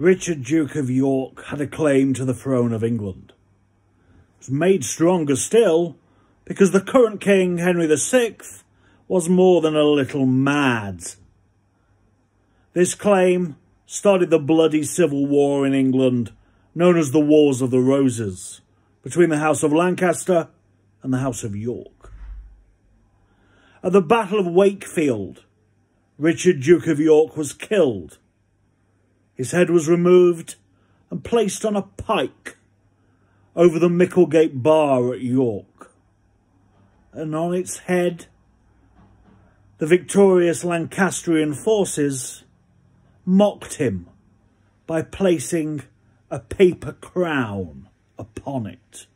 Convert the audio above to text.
Richard, Duke of York, had a claim to the throne of England. It was made stronger still because the current king, Henry VI, was more than a little mad. This claim started the bloody civil war in England, known as the Wars of the Roses, between the House of Lancaster and the House of York. At the Battle of Wakefield, Richard, Duke of York, was killed. His head was removed and placed on a pike over the Micklegate Bar at York. And on its head, the victorious Lancastrian forces mocked him by placing a paper crown upon it.